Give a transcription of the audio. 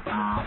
Bye.